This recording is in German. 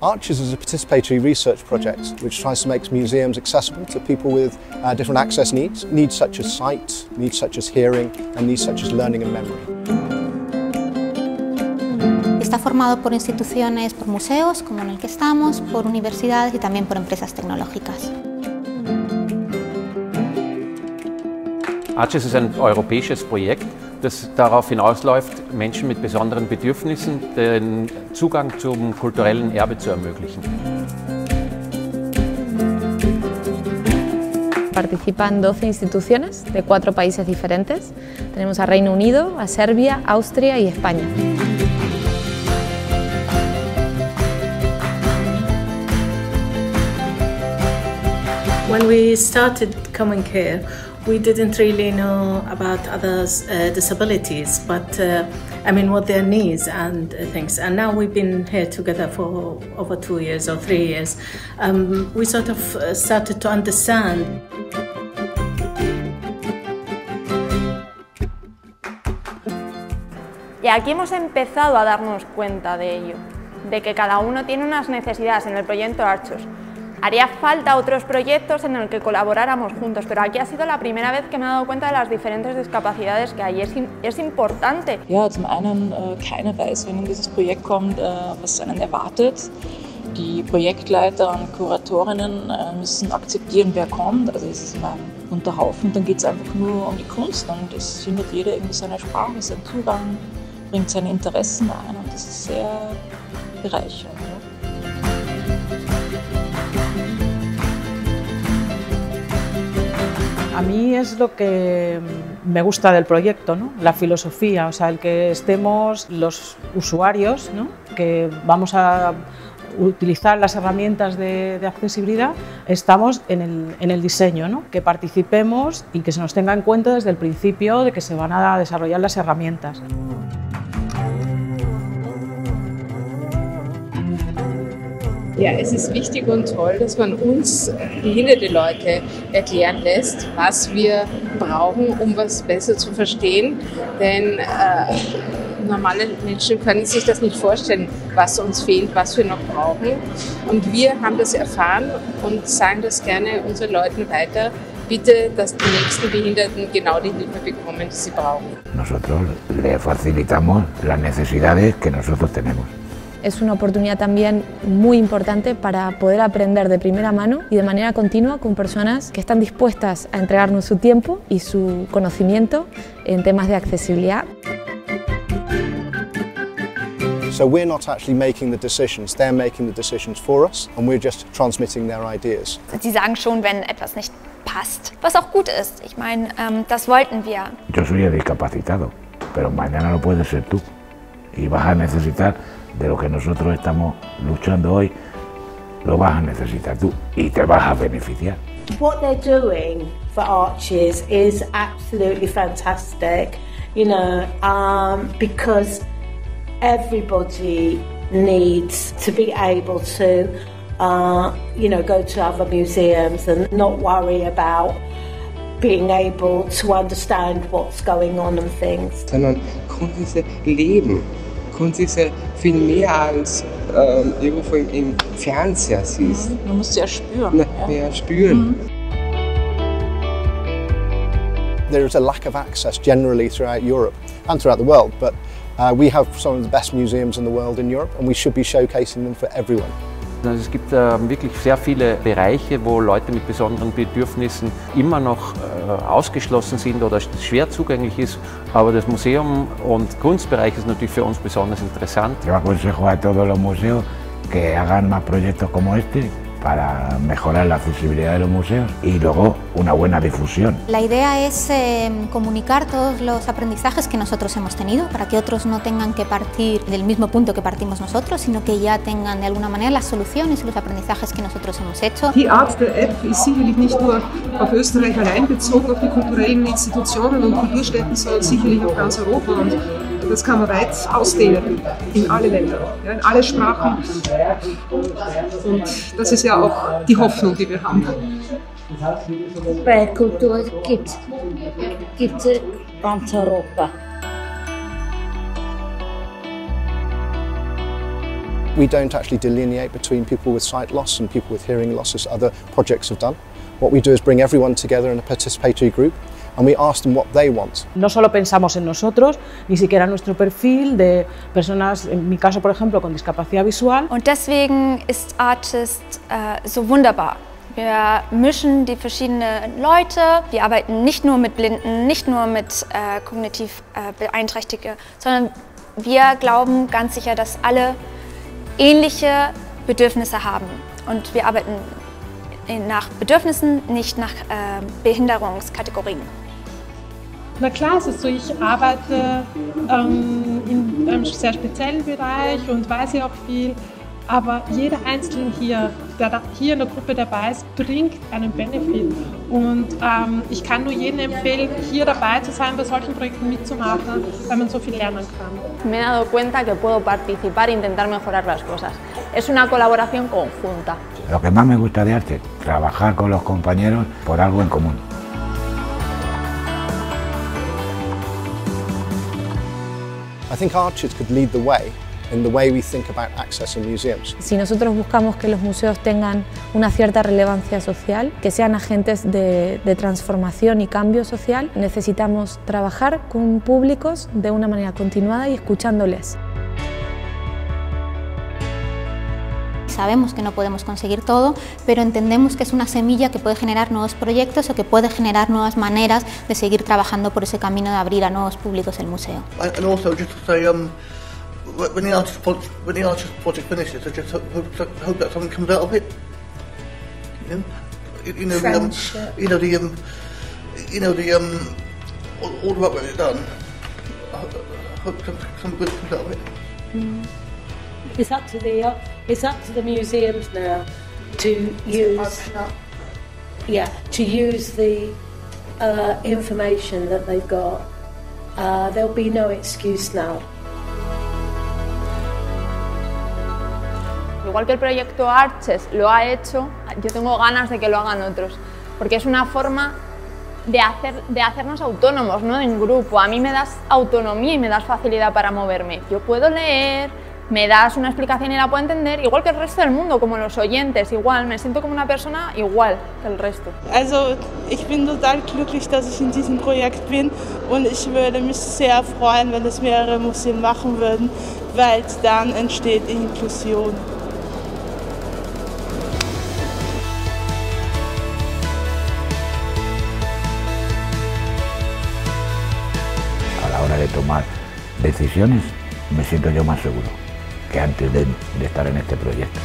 Arches is a participatory research project which tries to make museums accessible to people with uh, different access needs, needs such as sight, needs such as hearing and needs such as learning and memory. Está formado por instituciones, por museos, como en el que estamos, por universidades y también por empresas tecnológicas. Arches ist ein europäisches Projekt, das darauf hinausläuft, Menschen mit besonderen Bedürfnissen den Zugang zum kulturellen Erbe zu ermöglichen. Participan 12 instituciones de cuatro países diferentes. Tenemos a Reino Unido, a Serbia, Austria y España. When we started Common Care, we didn't really know about others' uh, disabilities, but uh, I mean what their needs and uh, things. And now we've been here together for over two years or three years. Um, we sort of uh, started to understand. Y aquí hemos empezado a darnos cuenta de ello, de que cada uno tiene unas necesidades en el proyecto Archos. Haría falta otros proyectos en los que colaboráramos juntos, pero aquí ha sido la primera vez que me he dado cuenta de las diferentes discapacidades que hay. Es, es importante. Ja, zum einen, äh, keiner weiß, wenn in dieses Projekt kommt, äh, was einen erwartet. Die Projektleiter und Kuratorinnen äh, müssen akzeptieren, wer kommt. Also es ist immer ein Unterhaufen. Dann geht es einfach nur um die Kunst und es findet jeder irgendwie seine Sprache, seinen Zugang, bringt seine Interessen ein und das ist sehr bereichernd. A mí es lo que me gusta del proyecto, ¿no? la filosofía, o sea, el que estemos los usuarios, ¿no? que vamos a utilizar las herramientas de, accesibilidad, estamos en el, en el diseño, ¿no? que participemos y que se nos tenga en cuenta desde el principio de que se van a desarrollar las herramientas. Ja, es ist wichtig und toll, dass man uns behinderte Leute erklären lässt, was wir brauchen, um was besser zu verstehen. Denn äh, normale Menschen können sich das nicht vorstellen, was uns fehlt, was wir noch brauchen. Und wir haben das erfahren und sagen das gerne unseren Leuten weiter. Bitte, dass die nächsten Behinderten genau die Hilfe bekommen, die sie brauchen. Nosotros le facilitamos las necesidades que nosotros tenemos. Es una oportunidad también muy importante para poder aprender de primera mano y de manera continua con personas que están dispuestas a entregarnos su tiempo y su conocimiento en temas de accesibilidad. So we're not actually making the decisions, they're making the decisions for us and we're just transmitting their ideas. Sie sagen schon, wenn etwas nicht passt, was auch gut ist. Ich meine, ähm, das wollten wir. Yo soy discapacitado, pero mañana no puedes ser tú y vas a necesitar de lo que nosotros estamos luchando hoy, lo vas a necesitar tú y te vas a beneficiar. What they're doing for Arches is absolutely fantastic, you know, um, because everybody needs to be able to, uh, you know, go to other museums and not worry about being able to understand what's going on and things. Sondern Kunst leben. Kunst ist ja viel mehr als ähm, irgendwo im, im Fernseher siehst. Man muss ja spüren. Na, mehr spüren. There is a lack of access generally throughout Europe and throughout the world, but uh, we have some of the best museums in the world in Europe and we should be showcasing them for everyone. Also es gibt äh, wirklich sehr viele Bereiche, wo Leute mit besonderen Bedürfnissen immer noch äh, ausgeschlossen sind oder schwer zugänglich ist. Aber das Museum- und Kunstbereich ist natürlich für uns besonders interessant. Yo aconsejo a todos los museos que hagan más proyectos como este para mejorar la accesibilidad de los museos y luego una buena difusión. La idea es eh, comunicar todos los aprendizajes que nosotros hemos tenido para que otros no tengan que partir del mismo punto que partimos nosotros, sino que ya tengan de alguna manera las soluciones y los aprendizajes que nosotros hemos hecho. Die Art der App ist sicherlich nicht nur auf Österreich allein bezogen, auf die kulturellen Institutionen und Kulturstätten, sondern sicherlich auf ganz Europa. Und das kann man weit ausdehnen in alle Länder, ja, in alle Sprachen. Und das ist ja auch die Hoffnung, die wir haben. Bei Kultur gibt es ganz Europa. we don't actually delineate between people with sight loss and people with hearing loss as other projects have done. What we do is bring everyone together in a participatory group and we ask them what they want. No solo pensamos en nosotros, ni siquiera en nuestro perfil de personas, en mi caso por ejemplo, con discapacidad visual. Und deswegen ist Artist äh, so wunderbar. Wir mischen die verschiedenen Leute, wir arbeiten nicht nur mit Blinden, nicht nur mit äh, kognitiv äh, Beeinträchtigten, sondern wir glauben ganz sicher, dass alle ähnliche Bedürfnisse haben. Und wir arbeiten nach Bedürfnissen, nicht nach äh, Behinderungskategorien. Na klar, es ist so, ich arbeite ähm, in einem sehr speziellen Bereich und weiß ja auch viel, aber jeder Einzelne hier, der hier in der Gruppe dabei ist, bringt einen Benefit. Und ähm, ich kann nur jedem empfehlen, hier dabei zu sein, bei solchen Projekten mitzumachen, weil man so viel lernen kann. Me he dado cuenta que puedo participar e intentar mejorar las cosas. Es una colaboración conjunta. Lo que más me gusta de arte, trabajar con los compañeros por algo en común. I think Archers could lead the way in the way we think about accessing museums. Si nosotros buscamos que los museos tengan una cierta relevancia social, que sean agentes de, de, transformación y cambio social, necesitamos trabajar con públicos de una manera continuada y escuchándoles. sabemos que no podemos conseguir todo, pero entendemos que es una semilla que puede generar nuevos proyectos o que puede generar nuevas maneras de seguir trabajando por ese camino de abrir a nuevos públicos el museo. It's up to the it's up to the museums now to use yeah to use the uh, information that they've got. Uh, there'll be no excuse now. Igual que el proyecto Arches lo ha hecho, yo tengo ganas de que lo hagan otros, porque es una forma de, hacer, de hacernos autónomos ¿no? en grupo. A mí me das autonomía y me das facilidad para moverme. Yo puedo leer, me das una explicación y la puedo entender, igual que el resto del mundo, como los oyentes, igual. Me siento como una persona igual que el resto. Also, ich bin total glücklich, dass ich in diesem Projekt bin und ich würde mich sehr freuen, wenn es mehrere Museen machen würden, weil dann entsteht Inklusion. A la hora de tomar decisiones me siento yo más seguro que antes de, estar en este proyecto.